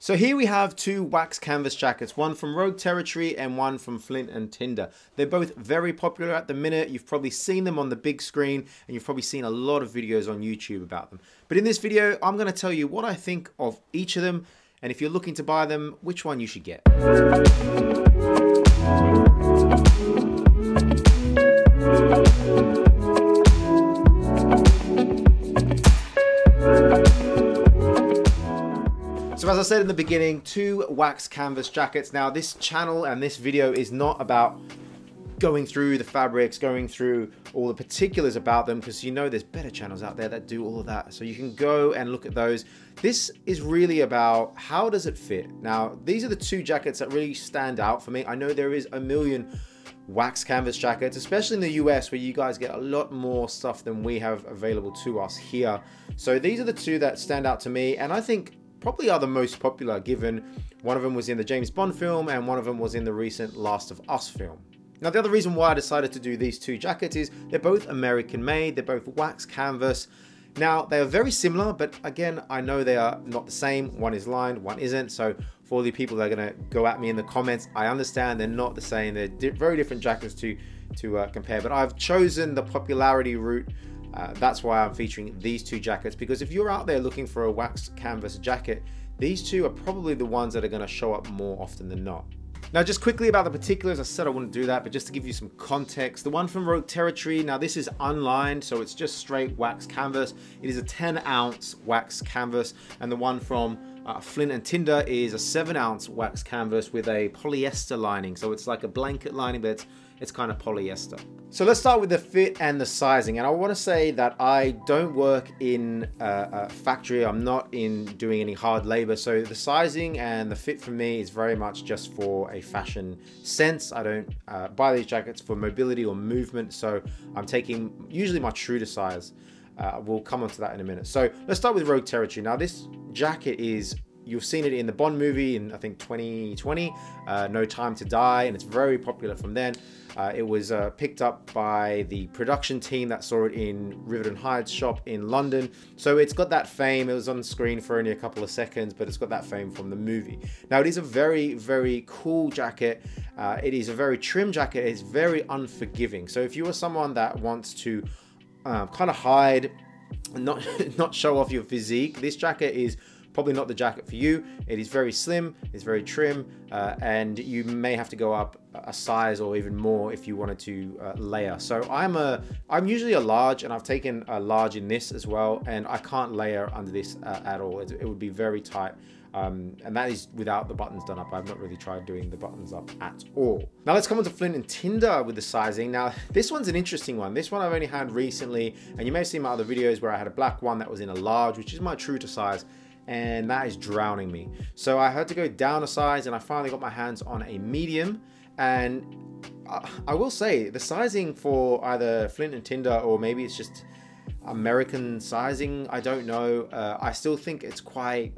So here we have two wax canvas jackets, one from Rogue Territory and one from Flint and Tinder. They're both very popular at the minute. You've probably seen them on the big screen and you've probably seen a lot of videos on YouTube about them. But in this video, I'm going to tell you what I think of each of them and if you're looking to buy them, which one you should get. As I said in the beginning, two wax canvas jackets. Now this channel and this video is not about going through the fabrics, going through all the particulars about them, because you know there's better channels out there that do all of that. So you can go and look at those. This is really about how does it fit? Now, these are the two jackets that really stand out for me. I know there is a million wax canvas jackets, especially in the US where you guys get a lot more stuff than we have available to us here. So these are the two that stand out to me. And I think probably are the most popular given one of them was in the James Bond film and one of them was in the recent Last of Us film. Now the other reason why I decided to do these two jackets is they're both American made, they're both wax canvas. Now they are very similar, but again, I know they are not the same. One is lined, one isn't. So for the people that are gonna go at me in the comments, I understand they're not the same. They're di very different jackets to, to uh, compare, but I've chosen the popularity route uh, that's why I'm featuring these two jackets because if you're out there looking for a wax canvas jacket, these two are probably the ones that are going to show up more often than not. Now, just quickly about the particulars, I said I wouldn't do that, but just to give you some context, the one from Rogue Territory, now this is unlined, so it's just straight wax canvas. It is a 10 ounce wax canvas, and the one from uh, Flint and Tinder is a 7 ounce wax canvas with a polyester lining, so it's like a blanket lining, but it's it's kind of polyester. So let's start with the fit and the sizing. And I want to say that I don't work in a, factory. I'm not in doing any hard labor. So the sizing and the fit for me is very much just for a fashion sense. I don't uh, buy these jackets for mobility or movement. So I'm taking usually my true to size. Uh, we'll come on to that in a minute. So let's start with Rogue Territory. Now this jacket is You've seen it in the Bond movie in I think 2020, uh, No Time to Die, and it's very popular from then. Uh, it was uh, picked up by the production team that saw it in Rivet and Hide shop in London. So it's got that fame. It was on screen for only a couple of seconds, but it's got that fame from the movie. Now it is a very, very cool jacket. Uh, it is a very trim jacket. It's very unforgiving. So if you are someone that wants to um, kind of hide, not not show off your physique, this jacket is probably not the jacket for you. It is very slim, it's very trim, uh, and you may have to go up a size or even more if you wanted to uh, layer. So I'm a, I'm usually a large, and I've taken a large in this as well, and I can't layer under this uh, at all. It, it, would be very tight. Um, and that is without the buttons done up. I've not really tried doing the buttons up at all. Now let's come on to Flint and Tinder with the sizing. Now this one's an interesting one. This one I've only had recently, and you may have seen my other videos where I had a black one that was in a large, which is my true to size and that is drowning me. So I had to go down a size and I finally got my hands on a medium and I will say the sizing for either Flint and Tinder or maybe it's just American sizing, I don't know. Uh, I still think it's quite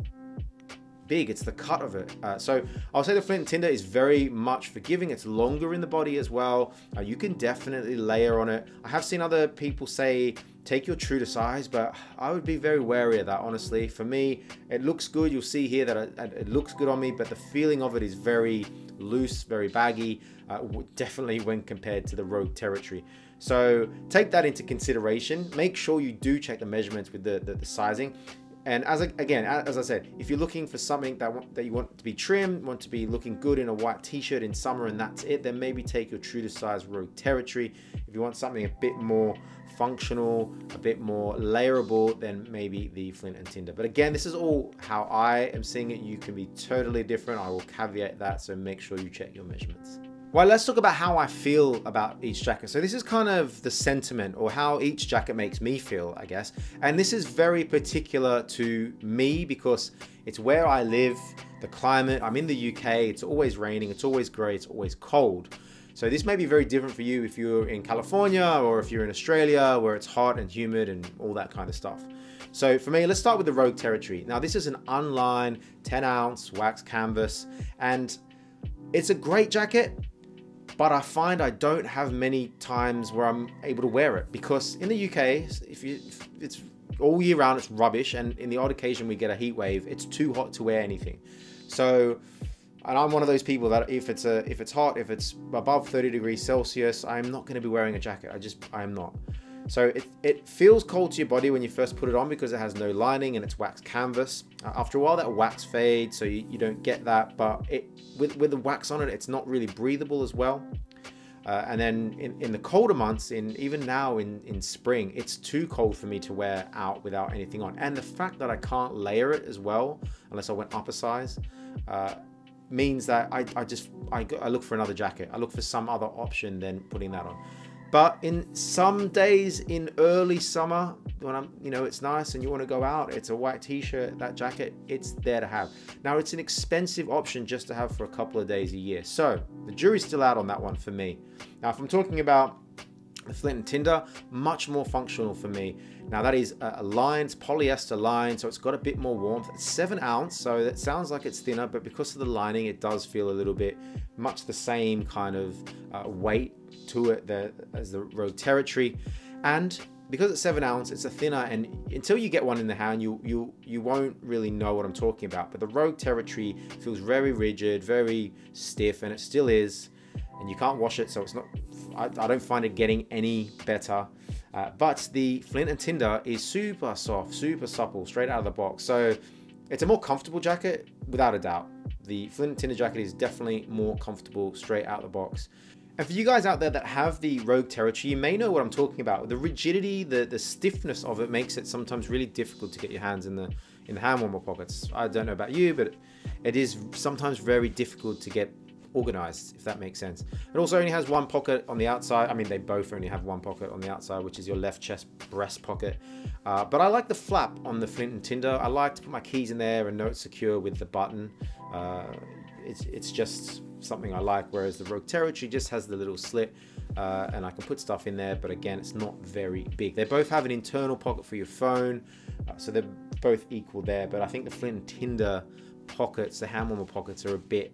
big. It's the cut of it. Uh, so I'll say the Flint Tinder is very much forgiving. It's longer in the body as well. Uh, you can definitely layer on it. I have seen other people say take your true to size, but I would be very wary of that, honestly. For me, it looks good. You'll see here that it, it looks good on me, but the feeling of it is very loose, very baggy, uh, definitely when compared to the Rogue Territory. So take that into consideration. Make sure you do check the measurements with the, the, the sizing. And as again, as I said, if you're looking for something that that you want to be trim, want to be looking good in a white t-shirt in summer, and that's it, then maybe take your true to size Rogue Territory. If you want something a bit more functional, a bit more layerable, than maybe the Flint and Tinder. But again, this is all how I am seeing it. You can be totally different. I will caveat that, so make sure you check your measurements. Well, let's talk about how I feel about each jacket. So this is kind of the sentiment or how each jacket makes me feel, I guess. And this is very particular to me because it's where I live, the climate. I'm in the UK, it's always raining, it's always grey, it's always cold. So this may be very different for you if you're in California or if you're in Australia where it's hot and humid and all that kind of stuff. So for me, let's start with the Rogue Territory. Now this is an unlined 10 ounce wax canvas and it's a great jacket but I find I don't have many times where I'm able to wear it because in the UK, if you, if it's all year round it's rubbish, and in the odd occasion we get a heat wave, it's too hot to wear anything. So, and I'm one of those people that if it's a if it's hot, if it's above 30 degrees Celsius, I'm not going to be wearing a jacket. I just I am not. So it, it feels cold to your body when you first put it on because it has no lining and it's wax canvas. Uh, after a while that wax fades so you, you don't get that but it with, with the wax on it it's not really breathable as well. Uh, and then in, in the colder months, in even now in, in spring, it's too cold for me to wear out without anything on. And the fact that I can't layer it as well, unless I went up a size, uh, means that I, I just I, I look for another jacket. I look for some other option than putting that on. But in some days in early summer, when I'm, you know, it's nice and you want to go out, it's a white t-shirt, that jacket, it's there to have. Now it's an expensive option just to have for a couple of days a year. So the jury's still out on that one for me. Now, if I'm talking about Flint and Tinder, much more functional for me. Now that is a line, it's polyester line, so it's got a bit more warmth. It's seven ounce, so that sounds like it's thinner, but because of the lining, it does feel a little bit much the same kind of uh, weight to it there as the Rogue Territory. And because it's seven ounce, it's a thinner, and until you get one in the hand, you you you won't really know what I'm talking about. But the Rogue Territory feels very rigid, very stiff, and it still is. And you can't wash it, so it's not. I, I don't find it getting any better. Uh, but the Flint and Tinder is super soft, super supple, straight out of the box. So it's a more comfortable jacket, without a doubt. The Flint and Tinder jacket is definitely more comfortable straight out of the box. And for you guys out there that have the Rogue Territory, you may know what I'm talking about. The rigidity, the, the stiffness of it makes it sometimes really difficult to get your hands in the in the hand warmer pockets. I don't know about you, but it is sometimes very difficult to get organized, if that makes sense. It also only has one pocket on the outside. I mean, they both only have one pocket on the outside, which is your left chest breast pocket. Uh, but I like the flap on the Flint and Tinder. I like to put my keys in there and know it's secure with the button. Uh, it's, it's just something I like, whereas the Rogue Territory just has the little slit uh, and I can put stuff in there, but again, it's not very big. They both have an internal pocket for your phone, uh, so they're both equal there, but I think the Flint and Tinder pockets, the hand warmer pockets are a bit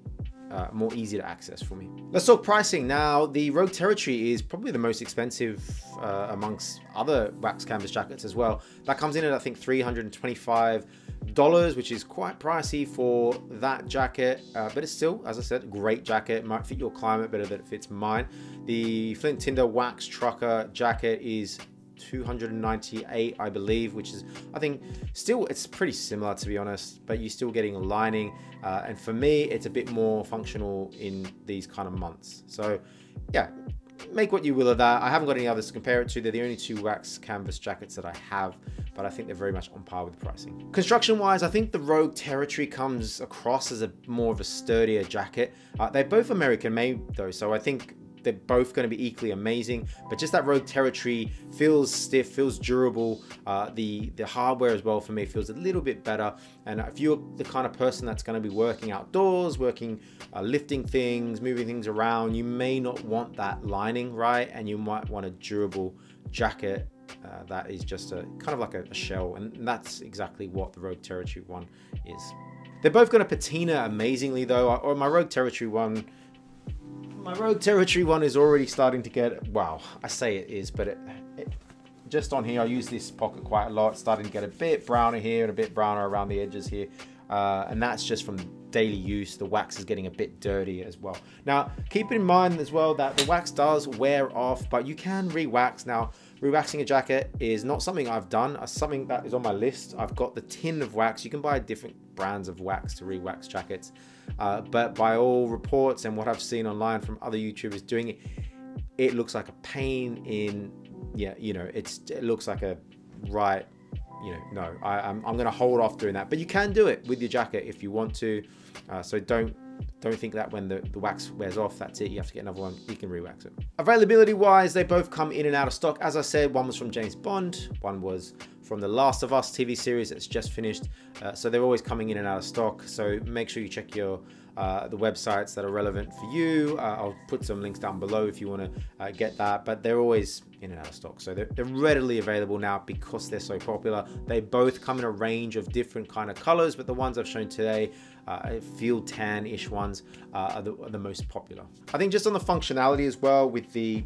uh, more easy to access for me. Let's talk pricing now. The Rogue Territory is probably the most expensive uh, amongst other wax canvas jackets as well. That comes in at I think 325 dollars, which is quite pricey for that jacket, uh, but it's still, as I said, great jacket. Might fit your climate better than it fits mine. The Flint Tinder Wax Trucker jacket is 298 I believe which is I think still it's pretty similar to be honest but you're still getting a lining uh, and for me it's a bit more functional in these kind of months. So yeah make what you will of that. I haven't got any others to compare it to. They're the only two wax canvas jackets that I have but I think they're very much on par with pricing. Construction wise I think the Rogue Territory comes across as a more of a sturdier jacket. Uh, they're both American made though so I think they're both going to be equally amazing. But just that Rogue Territory feels stiff, feels durable. Uh, the the hardware as well for me feels a little bit better. And if you're the kind of person that's going to be working outdoors, working, uh, lifting things, moving things around, you may not want that lining, right? And you might want a durable jacket uh, that is just a kind of like a, a shell, and that's exactly what the Rogue Territory one is. They're both going to patina amazingly though, or my Rogue Territory one my Rogue Territory one is already starting to get, wow, I say it is, but it, it, just on here, I use this pocket quite a lot, starting to get a bit browner here and a bit browner around the edges here. Uh, and that's just from daily use. The wax is getting a bit dirty as well. Now, keep in mind as well that the wax does wear off, but you can re-wax. Now, Rewaxing a jacket is not something I've done, it's something that is on my list. I've got the tin of wax. You can buy different brands of wax to re-wax jackets. Uh, but by all reports and what I've seen online from other YouTubers doing it, it looks like a pain in, yeah, you know, it's it looks like a right, you know, no, I, I'm, I'm going to hold off doing that. But you can do it with your jacket if you want to. Uh, so don't don't think that when the, the wax wears off, that's it. You have to get another one. You can re-wax it. Availability wise, they both come in and out of stock. As I said, one was from James Bond, one was from the Last of Us TV series that's just finished. Uh, so they're always coming in and out of stock. So make sure you check your uh, the websites that are relevant for you. Uh, I'll put some links down below if you want to uh, get that, but they're always in and out of stock. So they're, they're, readily available now because they're so popular. They both come in a range of different kind of colors, but the ones I've shown today, uh, field tan-ish ones, uh, are the, are the most popular. I think just on the functionality as well with the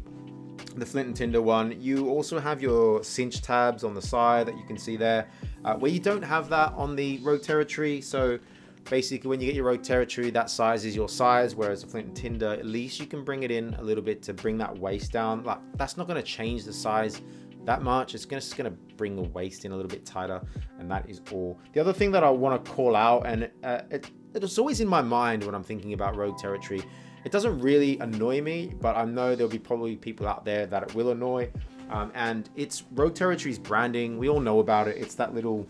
the Flint and Tinder one. You also have your cinch tabs on the side that you can see there, uh, where you don't have that on the Rogue Territory. So basically when you get your Rogue Territory, that size is your size, whereas the Flint and Tinder, at least you can bring it in a little bit to bring that waist down. Like that's not gonna change the size that much. It's just gonna bring the waist in a little bit tighter, and that is all. The other thing that I wanna call out, and uh, it, it's always in my mind when I'm thinking about Rogue Territory, it doesn't really annoy me, but I know there'll be probably people out there that it will annoy. Um, and it's Rogue Territory's branding. We all know about it. It's that little,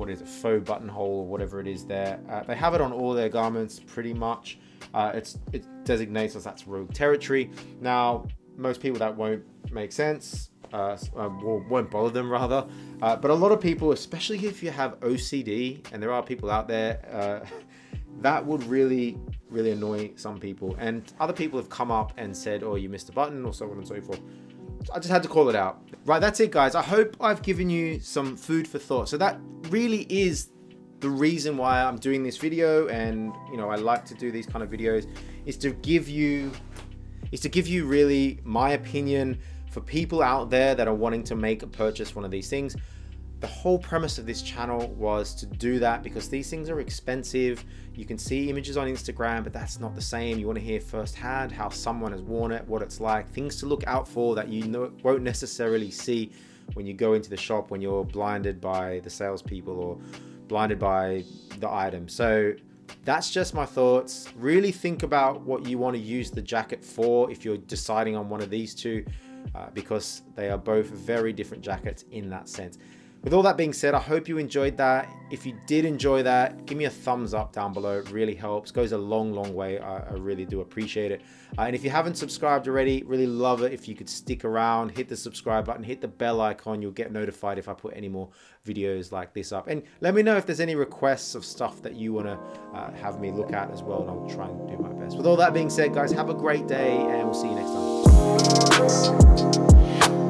what is it, faux buttonhole or whatever it is there. Uh, they have it on all their garments pretty much. Uh, it's It designates as that's Rogue Territory. Now, most people that won't make sense. Uh, uh won't bother them rather. Uh, but a lot of people, especially if you have OCD, and there are people out there, uh, that would really really annoy some people. And other people have come up and said, oh, you missed a button or so on and so forth. I just had to call it out. Right, that's it, guys. I hope I've given you some food for thought. So that really is the reason why I'm doing this video and you know I like to do these kind of videos is to give you is to give you really my opinion for people out there that are wanting to make a purchase one of these things the whole premise of this channel was to do that because these things are expensive. You can see images on Instagram, but that's not the same. You want to hear firsthand how someone has worn it, what it's like, things to look out for that you know, won't necessarily see when you go into the shop when you're blinded by the salespeople or blinded by the item. So that's just my thoughts. Really think about what you want to use the jacket for if you're deciding on one of these two, uh, because they are both very different jackets in that sense. With all that being said, I hope you enjoyed that. If you did enjoy that, give me a thumbs up down below. It really helps. Goes a long, long way. I, I really do appreciate it. Uh, and if you haven't subscribed already, really love it if you could stick around, hit the subscribe button, hit the bell icon. You'll get notified if I put any more videos like this up. And let me know if there's any requests of stuff that you want to uh, have me look at as well. And I'll try and do my best. With all that being said, guys, have a great day and we'll see you next time.